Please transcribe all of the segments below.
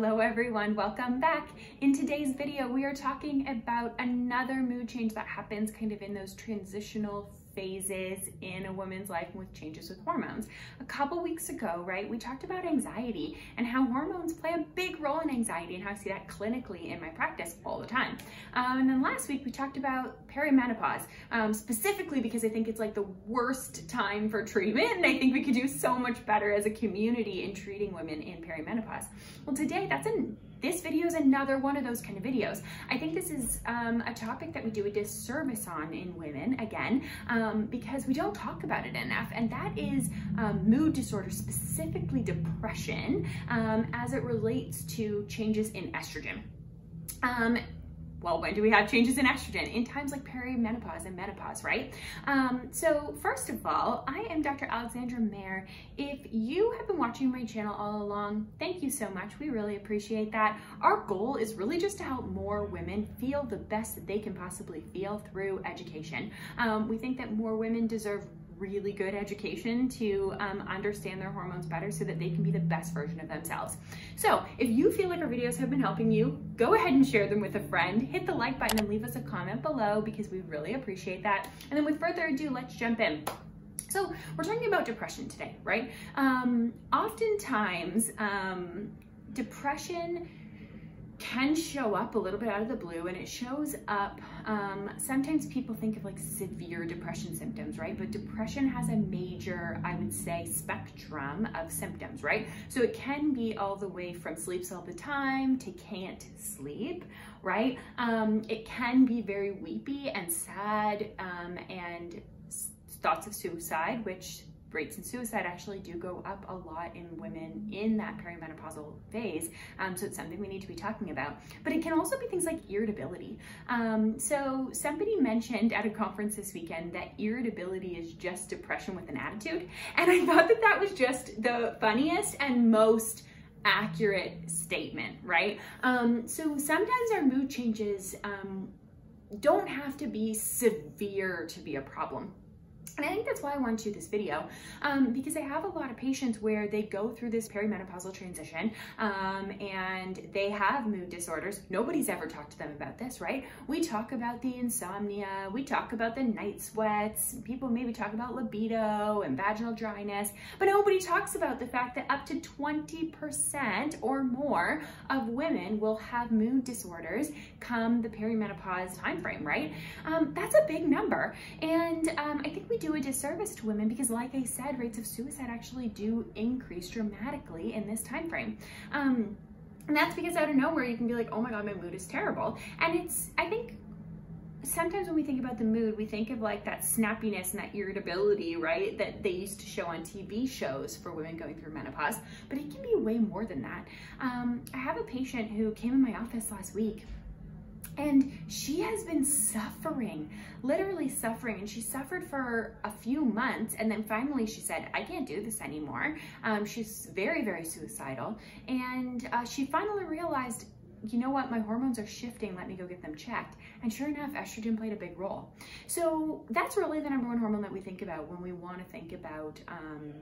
Hello everyone, welcome back. In today's video, we are talking about another mood change that happens kind of in those transitional phases in a woman's life with changes with hormones. A couple weeks ago, right, we talked about anxiety and how hormones play a big role in anxiety and how I see that clinically in my practice all the time. Um, and then last week we talked about perimenopause, um, specifically because I think it's like the worst time for treatment and I think we could do so much better as a community in treating women in perimenopause. Well, today that's an this video is another one of those kind of videos. I think this is um, a topic that we do a disservice on in women, again, um, because we don't talk about it enough, and that is um, mood disorder, specifically depression, um, as it relates to changes in estrogen. Well, when do we have changes in estrogen? In times like perimenopause and menopause, right? Um, so first of all, I am Dr. Alexandra Mayer. If you have been watching my channel all along, thank you so much. We really appreciate that. Our goal is really just to help more women feel the best that they can possibly feel through education. Um, we think that more women deserve really good education to um, understand their hormones better so that they can be the best version of themselves. So if you feel like our videos have been helping you, go ahead and share them with a friend, hit the like button and leave us a comment below because we really appreciate that. And then with further ado, let's jump in. So we're talking about depression today, right? Um, oftentimes, um, depression can show up a little bit out of the blue and it shows up um, sometimes people think of like severe depression symptoms right? But depression has a major i would say spectrum of symptoms right? So it can be all the way from sleeps all the time to can't sleep right? Um, it can be very weepy and sad um, and thoughts of suicide which rates in suicide actually do go up a lot in women in that perimenopausal phase. Um, so it's something we need to be talking about. But it can also be things like irritability. Um, so somebody mentioned at a conference this weekend that irritability is just depression with an attitude. And I thought that that was just the funniest and most accurate statement, right? Um, so sometimes our mood changes um, don't have to be severe to be a problem. And I think that's why I wanted to do this video, um, because I have a lot of patients where they go through this perimenopausal transition um, and they have mood disorders. Nobody's ever talked to them about this, right? We talk about the insomnia, we talk about the night sweats, people maybe talk about libido and vaginal dryness, but nobody talks about the fact that up to 20% or more of women will have mood disorders come the perimenopause timeframe, right? Um, that's a big number. And um, I think we do do a disservice to women because like I said, rates of suicide actually do increase dramatically in this time frame. Um, and that's because out of nowhere you can be like, oh my God, my mood is terrible. And it's, I think sometimes when we think about the mood, we think of like that snappiness and that irritability, right? That they used to show on TV shows for women going through menopause, but it can be way more than that. Um, I have a patient who came in my office last week and she has been suffering, literally suffering. And she suffered for a few months. And then finally she said, I can't do this anymore. Um, she's very, very suicidal. And uh, she finally realized, you know what, my hormones are shifting, let me go get them checked. And sure enough, estrogen played a big role. So that's really the number one hormone that we think about when we wanna think about um,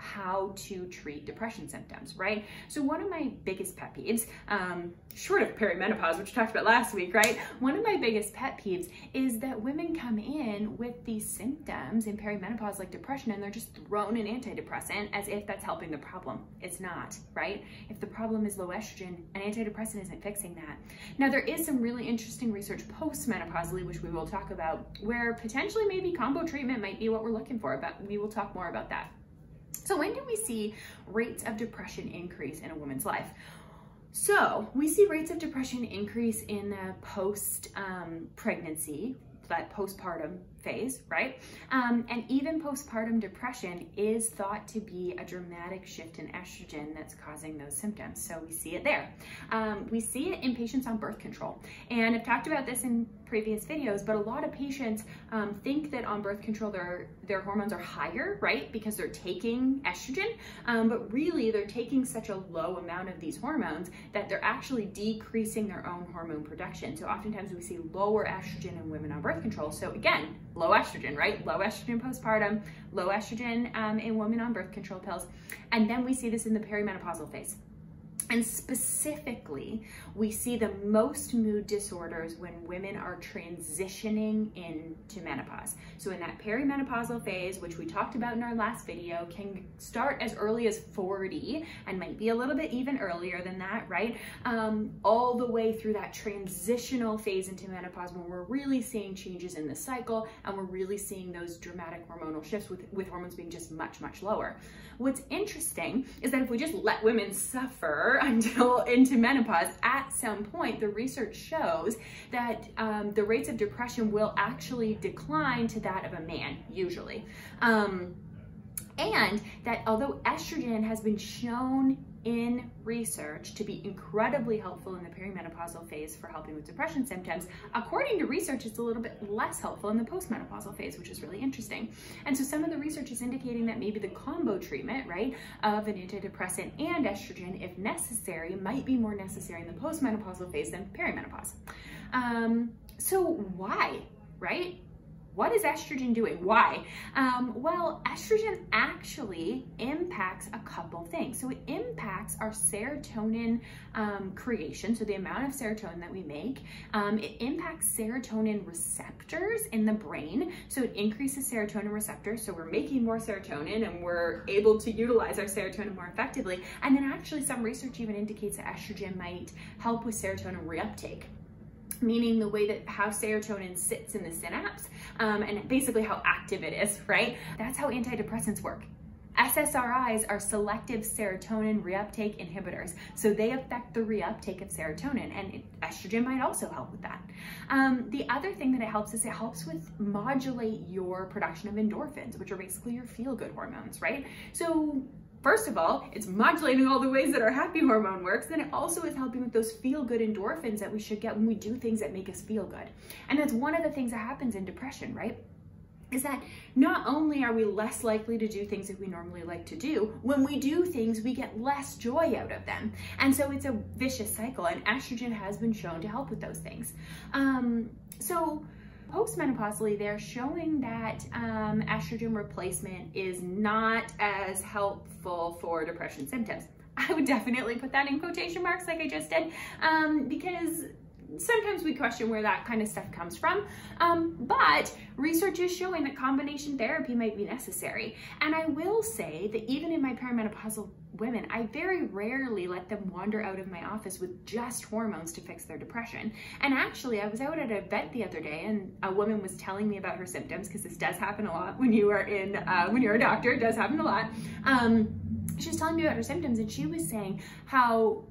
how to treat depression symptoms, right? So one of my biggest pet peeves, um, short of perimenopause, which we talked about last week, right? One of my biggest pet peeves is that women come in with these symptoms in perimenopause like depression and they're just thrown an antidepressant as if that's helping the problem. It's not, right? If the problem is low estrogen, an antidepressant isn't fixing that. Now there is some really interesting research postmenopausally, which we will talk about, where potentially maybe combo treatment might be what we're looking for, but we will talk more about that. So when do we see rates of depression increase in a woman's life? So we see rates of depression increase in the post um, pregnancy, that postpartum phase, right? Um, and even postpartum depression is thought to be a dramatic shift in estrogen that's causing those symptoms. So we see it there. Um, we see it in patients on birth control. And I've talked about this in previous videos, but a lot of patients um, think that on birth control their, their hormones are higher, right? Because they're taking estrogen, um, but really they're taking such a low amount of these hormones that they're actually decreasing their own hormone production. So oftentimes we see lower estrogen in women on birth control. So again, low estrogen, right? Low estrogen postpartum, low estrogen um, in women on birth control pills. And then we see this in the perimenopausal phase. And specifically, we see the most mood disorders when women are transitioning into menopause. So in that perimenopausal phase, which we talked about in our last video, can start as early as 40 and might be a little bit even earlier than that, right? Um, all the way through that transitional phase into menopause when we're really seeing changes in the cycle and we're really seeing those dramatic hormonal shifts with, with hormones being just much, much lower. What's interesting is that if we just let women suffer until into menopause, at some point, the research shows that um, the rates of depression will actually decline to that of a man, usually. Um, and that although estrogen has been shown in research to be incredibly helpful in the perimenopausal phase for helping with depression symptoms. According to research, it's a little bit less helpful in the postmenopausal phase, which is really interesting. And so some of the research is indicating that maybe the combo treatment, right, of an antidepressant and estrogen, if necessary, might be more necessary in the postmenopausal phase than perimenopause. Um, so why, right? What is estrogen doing? Why? Um, well, estrogen actually impacts a couple things. So it impacts our serotonin um, creation, so the amount of serotonin that we make. Um, it impacts serotonin receptors in the brain. So it increases serotonin receptors. So we're making more serotonin and we're able to utilize our serotonin more effectively. And then actually some research even indicates that estrogen might help with serotonin reuptake meaning the way that how serotonin sits in the synapse um, and basically how active it is, right? That's how antidepressants work. SSRIs are selective serotonin reuptake inhibitors. So they affect the reuptake of serotonin and estrogen might also help with that. Um, the other thing that it helps is it helps with modulate your production of endorphins, which are basically your feel-good hormones, right? So First of all, it's modulating all the ways that our happy hormone works, then it also is helping with those feel-good endorphins that we should get when we do things that make us feel good. And that's one of the things that happens in depression, right? is that not only are we less likely to do things that we normally like to do, when we do things, we get less joy out of them. And so it's a vicious cycle, and estrogen has been shown to help with those things. Um, so postmenopausally, they're showing that um, estrogen replacement is not as helpful for depression symptoms. I would definitely put that in quotation marks like I just did um, because sometimes we question where that kind of stuff comes from. Um, but research is showing that combination therapy might be necessary. And I will say that even in my perimenopausal women, I very rarely let them wander out of my office with just hormones to fix their depression. And actually, I was out at an event the other day and a woman was telling me about her symptoms because this does happen a lot when you are in, uh, when you're a doctor, it does happen a lot. Um, she was telling me about her symptoms and she was saying how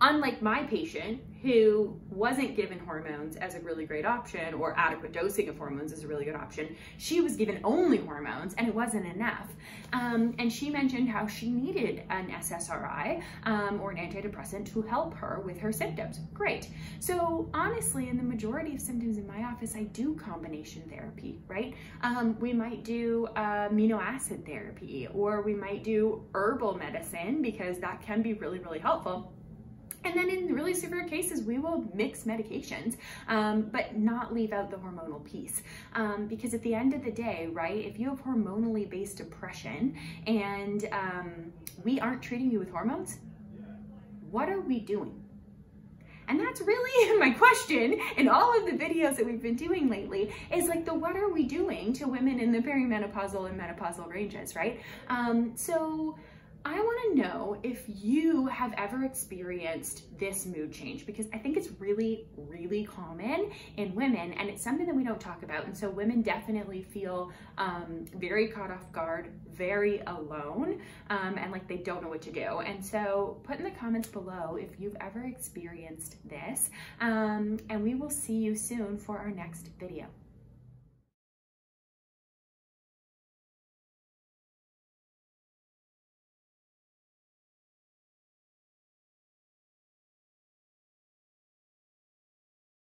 unlike my patient who wasn't given hormones as a really great option or adequate dosing of hormones as a really good option, she was given only hormones and it wasn't enough. Um, and she mentioned how she needed an SSRI um, or an antidepressant to help her with her symptoms. Great. So honestly, in the majority of symptoms in my office, I do combination therapy, right? Um, we might do amino acid therapy or we might do herbal medicine because that can be really, really helpful. And then in really severe cases, we will mix medications, um, but not leave out the hormonal piece. Um, because at the end of the day, right, if you have hormonally based depression and um, we aren't treating you with hormones, what are we doing? And that's really my question in all of the videos that we've been doing lately is like the what are we doing to women in the perimenopausal and menopausal ranges, right? Um, so I want to know if you have ever experienced this mood change because I think it's really, really common in women and it's something that we don't talk about. And so women definitely feel um, very caught off guard, very alone, um, and like they don't know what to do. And so put in the comments below if you've ever experienced this um, and we will see you soon for our next video.